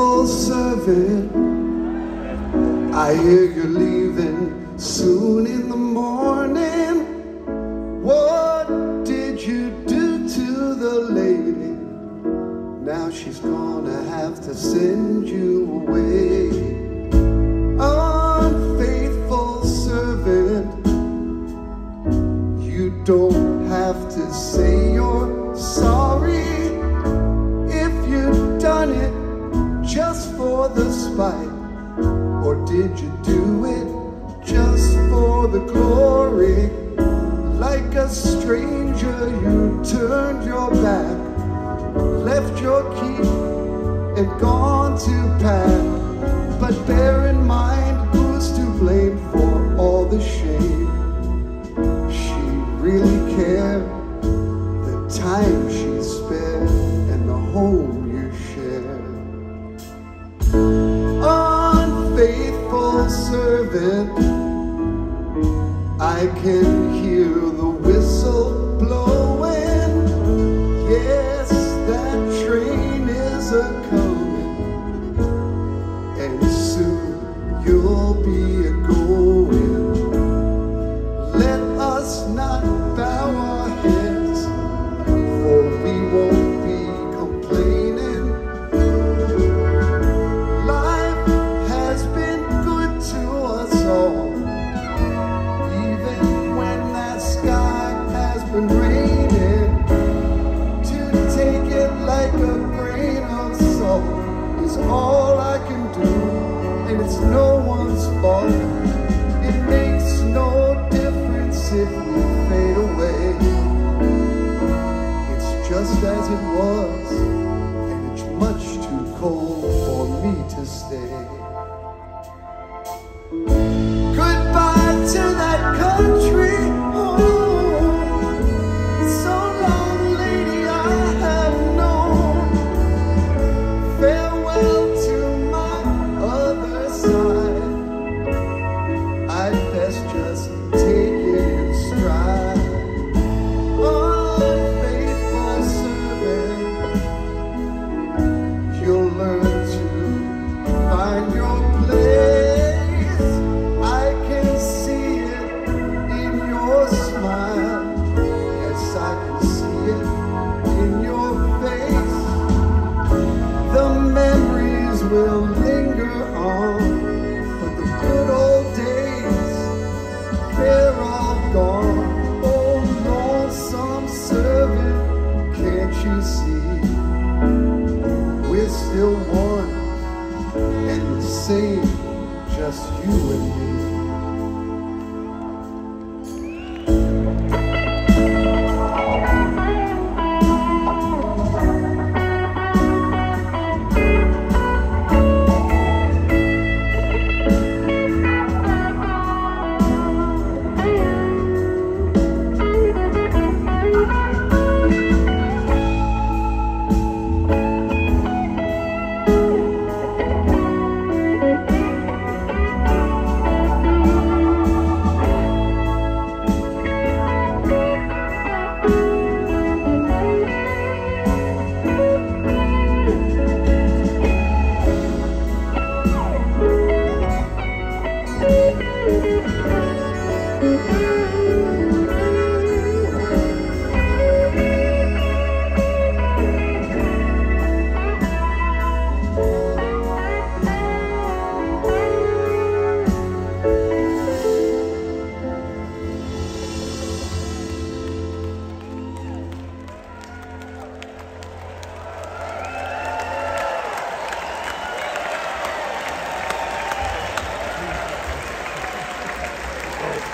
faithful servant. I hear you're leaving soon in the morning. What did you do to the lady? Now she's gonna have to send you away. Unfaithful servant, you don't have to say you're sorry if you've done it for the spite. Or did you do it just for the glory? Like a stranger, you turned your back, left your key, and gone to pack. But bear in mind who's to blame for all the shame. Unfaithful servant. I can hear the whistle blowing. Yes, that train is a coming, and soon you'll be a it was, and it's much too cold for me to stay. Same, just you and me.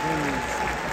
うん。